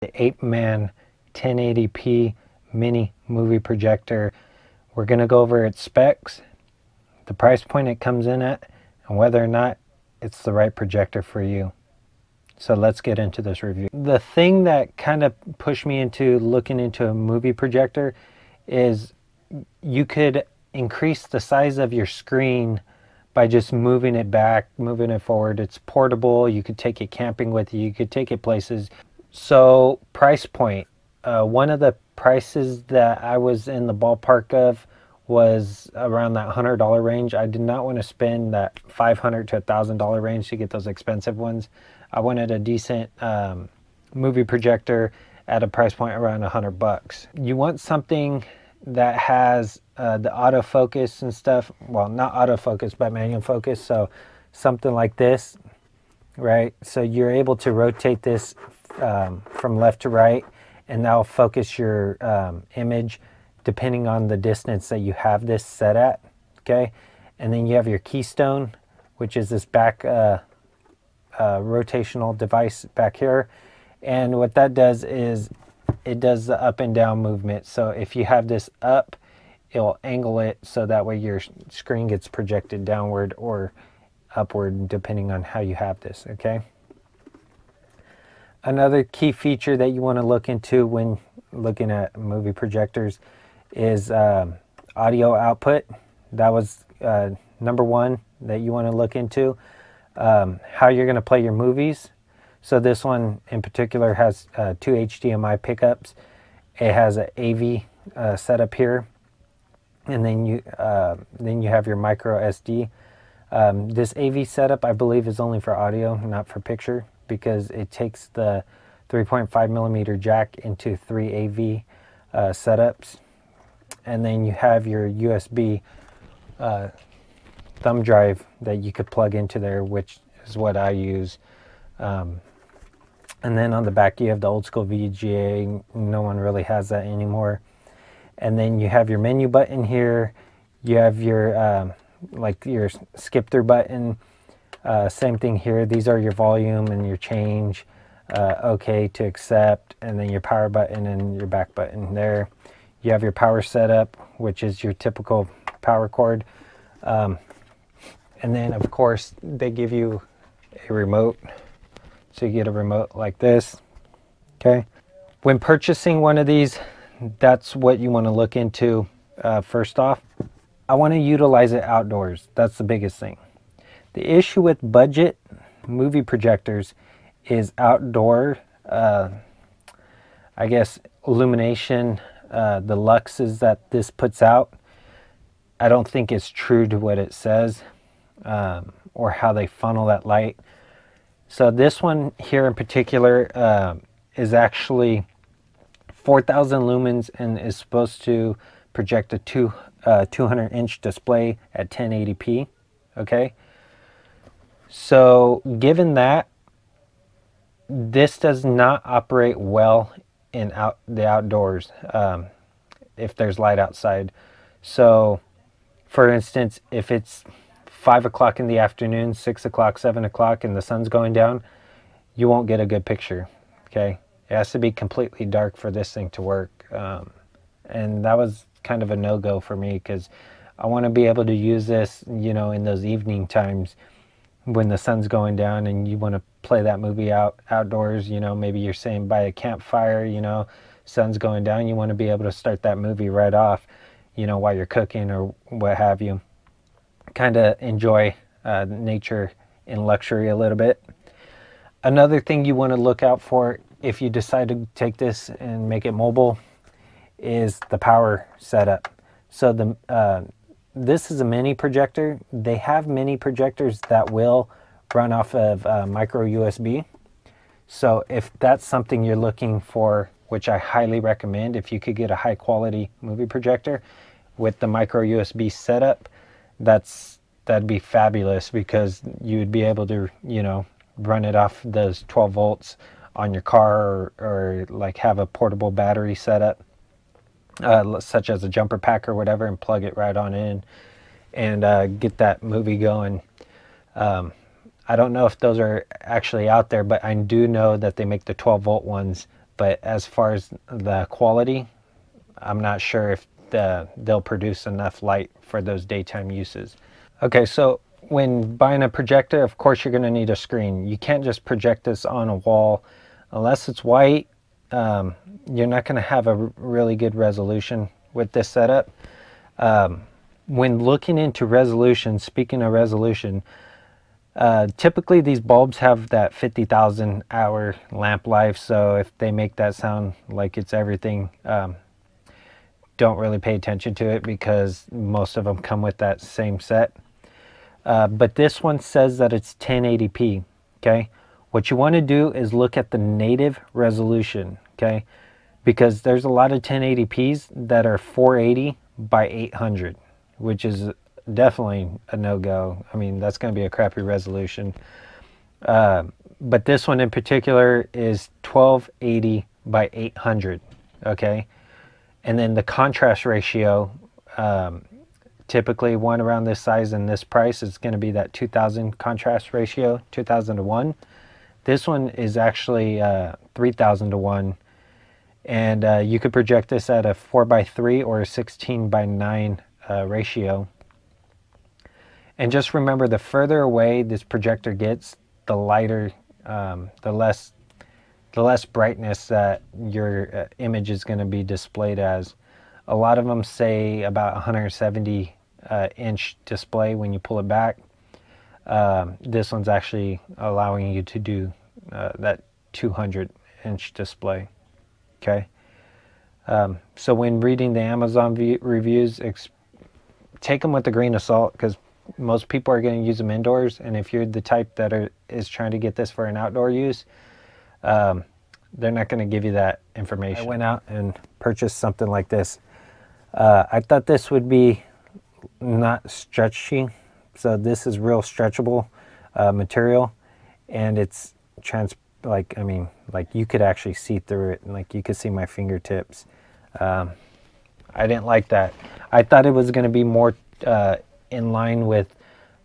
the Apeman 1080p mini movie projector. We're going to go over its specs, the price point it comes in at, and whether or not it's the right projector for you. So let's get into this review. The thing that kind of pushed me into looking into a movie projector is you could increase the size of your screen by just moving it back, moving it forward. It's portable. You could take it camping with you. You could take it places. So price point. Uh, one of the prices that I was in the ballpark of was around that hundred dollar range. I did not want to spend that five hundred to a thousand dollar range to get those expensive ones. I wanted a decent um, movie projector at a price point around a hundred bucks. You want something that has uh, the autofocus and stuff. Well, not autofocus, but manual focus. So something like this, right? So you're able to rotate this um, from left to right and that'll focus your um, image depending on the distance that you have this set at, okay? And then you have your keystone, which is this back uh, uh, rotational device back here. And what that does is it does the up and down movement. So if you have this up, it'll angle it so that way your screen gets projected downward or upward depending on how you have this, okay? Another key feature that you want to look into when looking at movie projectors is um, audio output. That was uh, number one that you want to look into. Um, how you're going to play your movies. So this one in particular has uh, two HDMI pickups. It has an AV uh, setup here, and then you uh, then you have your micro SD. Um, this AV setup, I believe, is only for audio, not for picture because it takes the 3.5 millimeter jack into three AV uh, setups. And then you have your USB uh, thumb drive that you could plug into there, which is what I use. Um, and then on the back, you have the old school VGA. No one really has that anymore. And then you have your menu button here. You have your um, like your skip through button uh, same thing here. These are your volume and your change. Uh, OK to accept, and then your power button and your back button there. You have your power setup, which is your typical power cord. Um, and then, of course, they give you a remote. So you get a remote like this. Okay. When purchasing one of these, that's what you want to look into uh, first off. I want to utilize it outdoors. That's the biggest thing. The issue with budget movie projectors is outdoor, uh, I guess, illumination, uh, the luxes that this puts out. I don't think it's true to what it says um, or how they funnel that light. So this one here in particular uh, is actually 4,000 lumens and is supposed to project a two, uh, 200 inch display at 1080p. Okay. So given that, this does not operate well in out the outdoors um, if there's light outside. So for instance, if it's five o'clock in the afternoon, six o'clock, seven o'clock, and the sun's going down, you won't get a good picture. Okay, it has to be completely dark for this thing to work, um, and that was kind of a no-go for me because I want to be able to use this, you know, in those evening times when the sun's going down and you want to play that movie out outdoors you know maybe you're saying by a campfire you know sun's going down you want to be able to start that movie right off you know while you're cooking or what have you. Kind of enjoy uh, nature in luxury a little bit. Another thing you want to look out for if you decide to take this and make it mobile is the power setup. So the uh, this is a mini projector. They have mini projectors that will run off of uh, micro USB. So if that's something you're looking for, which I highly recommend, if you could get a high quality movie projector with the micro USB setup, that's that'd be fabulous because you'd be able to, you know, run it off those 12 volts on your car or, or like have a portable battery setup uh, such as a jumper pack or whatever, and plug it right on in and uh, get that movie going. Um, I don't know if those are actually out there, but I do know that they make the 12 volt ones but as far as the quality, I'm not sure if the, they'll produce enough light for those daytime uses. Okay, so when buying a projector, of course you're going to need a screen. You can't just project this on a wall unless it's white. Um, you're not going to have a really good resolution with this setup. Um, when looking into resolution, speaking of resolution, uh, typically these bulbs have that 50,000 hour lamp life. So if they make that sound like it's everything, um, don't really pay attention to it because most of them come with that same set. Uh, but this one says that it's 1080p, okay? What you want to do is look at the native resolution, okay? Because there's a lot of 1080p's that are 480 by 800, which is definitely a no-go. I mean, that's going to be a crappy resolution. Uh, but this one in particular is 1280 by 800, okay? And then the contrast ratio, um, typically one around this size and this price is going to be that 2000 contrast ratio, 2000 to 1. This one is actually uh, 3000 to 1. And uh, you could project this at a 4 by 3 or a 16 by 9 uh, ratio. And just remember, the further away this projector gets, the lighter, um, the less, the less brightness that your uh, image is going to be displayed as. A lot of them say about 170 uh, inch display when you pull it back. Um, this one's actually allowing you to do uh, that 200 inch display. Okay. Um, so when reading the Amazon reviews, take them with a grain of salt because most people are going to use them indoors. And if you're the type that are, is trying to get this for an outdoor use, um, they're not going to give you that information. I went out and purchased something like this. Uh, I thought this would be not stretchy. So this is real stretchable uh, material and it's trans like I mean like you could actually see through it and like you could see my fingertips. Um, I didn't like that. I thought it was going to be more uh, in line with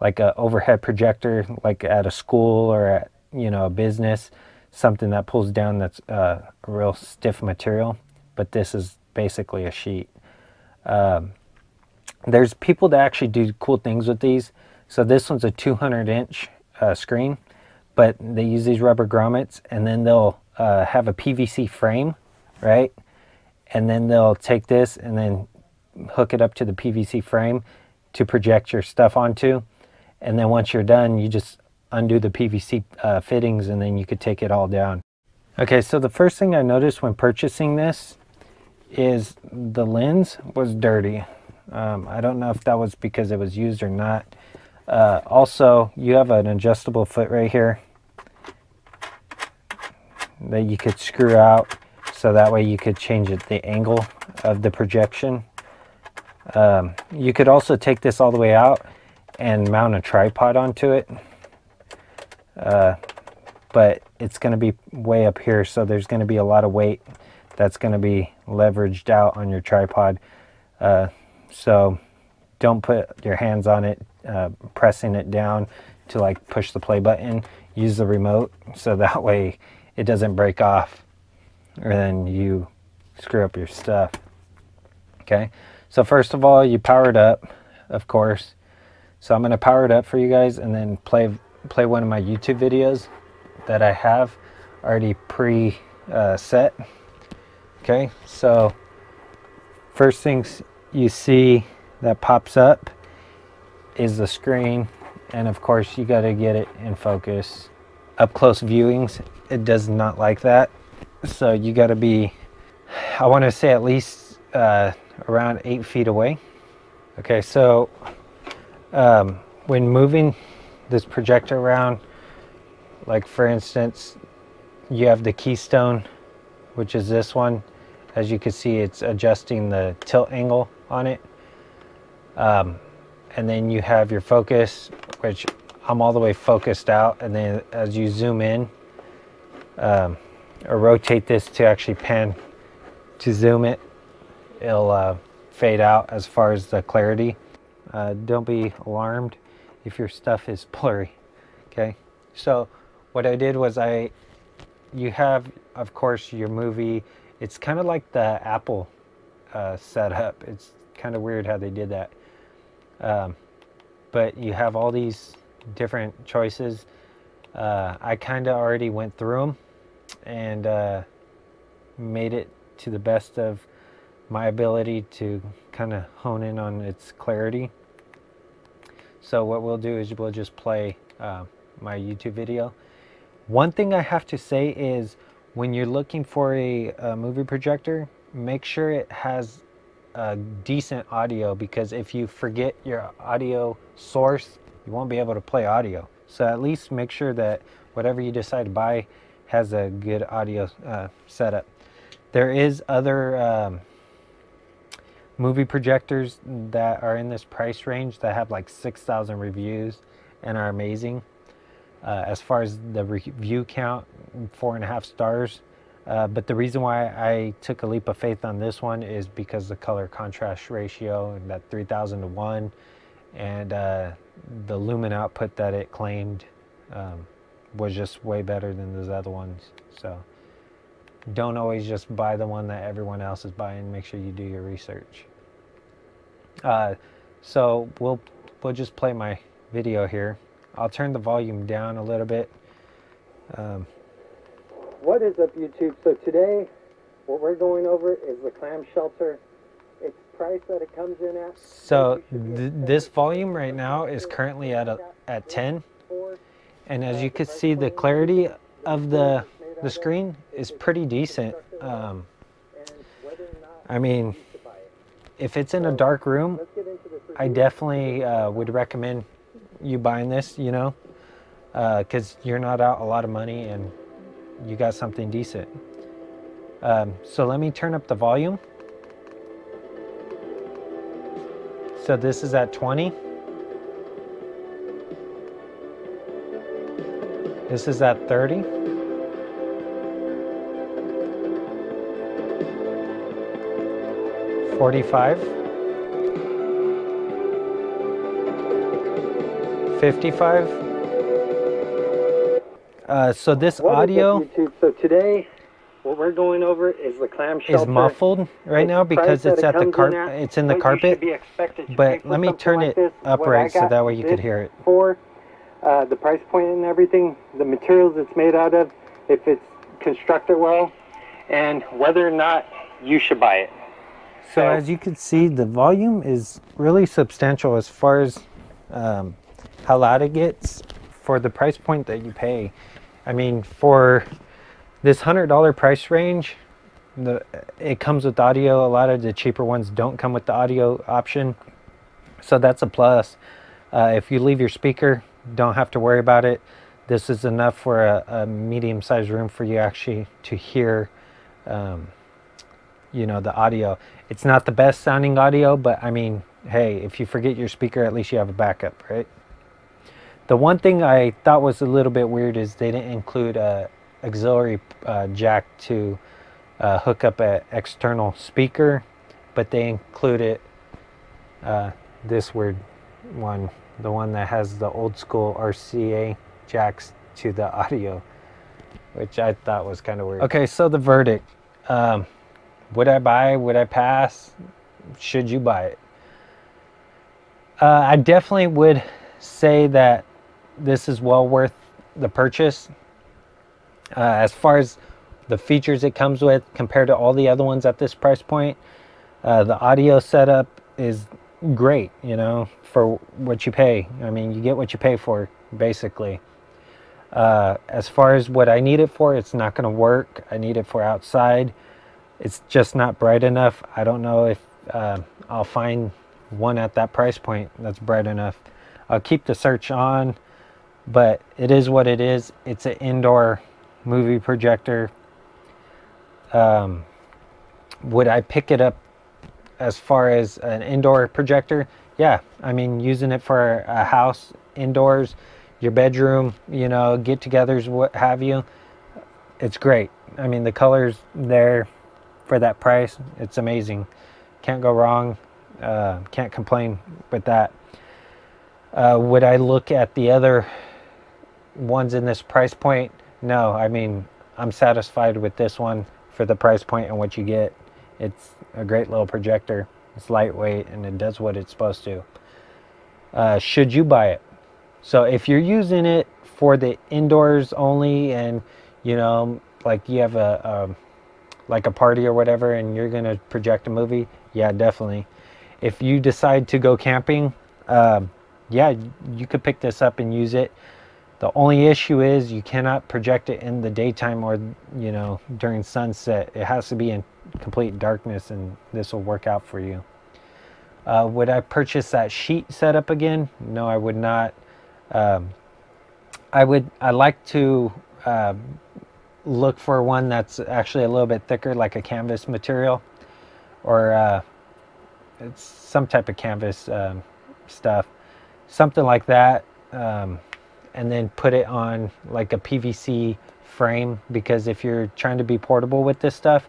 like a overhead projector like at a school or at you know a business something that pulls down that's uh, a real stiff material but this is basically a sheet um, there's people that actually do cool things with these. So this one's a 200 inch uh, screen, but they use these rubber grommets and then they'll uh, have a PVC frame, right? And then they'll take this and then hook it up to the PVC frame to project your stuff onto. And then once you're done, you just undo the PVC uh, fittings and then you could take it all down. Okay, so the first thing I noticed when purchasing this is the lens was dirty. Um, I don't know if that was because it was used or not. Uh, also, you have an adjustable foot right here that you could screw out so that way you could change it, the angle of the projection. Um, you could also take this all the way out and mount a tripod onto it. Uh, but it's going to be way up here, so there's going to be a lot of weight that's going to be leveraged out on your tripod. Uh, so don't put your hands on it, uh, pressing it down to like push the play button. Use the remote so that way it doesn't break off or then you screw up your stuff. Okay, so first of all, you power it up, of course. So I'm going to power it up for you guys and then play play one of my YouTube videos that I have already pre uh, set. Okay, so first things you see that pops up is the screen and of course you got to get it in focus. Up close viewings it does not like that. So you got to be I want to say at least uh, around eight feet away. Okay so um, when moving this projector around like for instance you have the keystone which is this one. As you can see it's adjusting the tilt angle on it. Um, and then you have your focus, which I'm all the way focused out. And then as you zoom in, um, or rotate this to actually pan to zoom it, it'll uh, fade out as far as the clarity. Uh, don't be alarmed if your stuff is blurry. Okay, so what I did was I you have, of course, your movie. It's kind of like the Apple uh, setup. It's kind of weird how they did that. Um, but you have all these different choices. Uh, I kind of already went through them and uh, made it to the best of my ability to kind of hone in on its clarity. So what we'll do is we'll just play uh, my YouTube video. One thing I have to say is when you're looking for a, a movie projector, make sure it has a decent audio because if you forget your audio source, you won't be able to play audio. So at least make sure that whatever you decide to buy has a good audio uh, setup. There is other um, movie projectors that are in this price range that have like 6,000 reviews and are amazing. Uh, as far as the review count, four and a half stars. Uh, but the reason why I took a leap of faith on this one is because the color contrast ratio, that 3000 to 1, and uh, the lumen output that it claimed um, was just way better than those other ones. So don't always just buy the one that everyone else is buying. Make sure you do your research. Uh, so we'll we'll just play my video here. I'll turn the volume down a little bit. Um, what is up YouTube? So today what we're going over is the clam shelter. Its price that it comes in at. So th this volume right now is currently at a, at 10 and as you can see the clarity of the the screen is pretty decent. Um, I mean if it's in a dark room I definitely uh, would recommend you buying this, you know, because uh, you're not out a lot of money and you got something decent. Um, so let me turn up the volume. So this is at 20. This is at 30. Forty-five. 55. Uh, so this what audio YouTube? So today what we're going over is the clam shelter. is muffled right now because it's at the carpet. It's in the carpet. But let me turn like it upright so that way you could hear it. For uh, the price point and everything, the materials it's made out of, if it's constructed well, and whether or not you should buy it. So, so as you can see, the volume is really substantial as far as um, how loud it gets for the price point that you pay. I mean, for this hundred dollar price range, the it comes with audio. A lot of the cheaper ones don't come with the audio option, so that's a plus. Uh, if you leave your speaker, don't have to worry about it. This is enough for a, a medium-sized room for you actually to hear, um, you know, the audio. It's not the best sounding audio, but I mean, hey, if you forget your speaker, at least you have a backup, right? The one thing I thought was a little bit weird is they didn't include a auxiliary uh, jack to uh, hook up an external speaker, but they included uh, this weird one, the one that has the old school RCA jacks to the audio, which I thought was kind of weird. Okay, so the verdict. Um, would I buy? Would I pass? Should you buy it? Uh, I definitely would say that this is well worth the purchase. Uh, as far as the features it comes with compared to all the other ones at this price point, uh, the audio setup is great, you know, for what you pay. I mean, you get what you pay for, basically. Uh, as far as what I need it for, it's not going to work. I need it for outside. It's just not bright enough. I don't know if uh, I'll find one at that price point that's bright enough. I'll keep the search on but it is what it is. It's an indoor movie projector. Um, would I pick it up as far as an indoor projector? Yeah, I mean, using it for a house indoors, your bedroom, you know, get togethers, what have you. It's great. I mean, the colors there for that price, it's amazing. Can't go wrong. Uh, can't complain with that. Uh, would I look at the other ones in this price point, no. I mean, I'm satisfied with this one for the price point and what you get. It's a great little projector. It's lightweight and it does what it's supposed to. Uh, should you buy it? So if you're using it for the indoors only and you know like you have a, a like a party or whatever and you're going to project a movie, yeah, definitely. If you decide to go camping, um, yeah, you could pick this up and use it. The only issue is you cannot project it in the daytime or, you know, during sunset. It has to be in complete darkness and this will work out for you. Uh, would I purchase that sheet setup again? No, I would not. Um, I would, I like to uh, look for one that's actually a little bit thicker, like a canvas material or uh, it's some type of canvas um, stuff. Something like that. Um, and then put it on like a PVC frame because if you're trying to be portable with this stuff,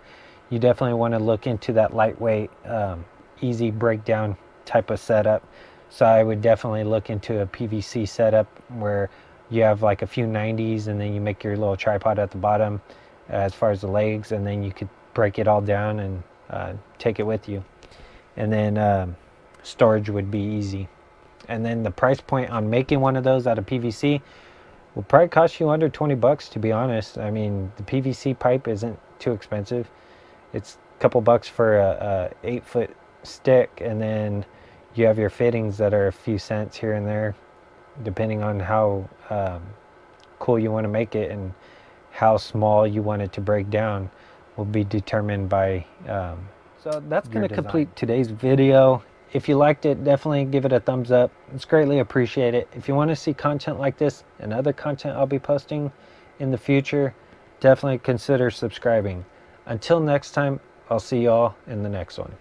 you definitely want to look into that lightweight, um, easy breakdown type of setup. So I would definitely look into a PVC setup where you have like a few 90s and then you make your little tripod at the bottom as far as the legs and then you could break it all down and uh, take it with you. And then um, storage would be easy and then the price point on making one of those out of PVC will probably cost you under 20 bucks to be honest. I mean, the PVC pipe isn't too expensive. It's a couple bucks for a, a eight foot stick and then you have your fittings that are a few cents here and there depending on how um, cool you want to make it and how small you want it to break down will be determined by um, so that's going to complete today's video if you liked it, definitely give it a thumbs up. It's greatly appreciated. If you want to see content like this and other content I'll be posting in the future, definitely consider subscribing. Until next time, I'll see y'all in the next one.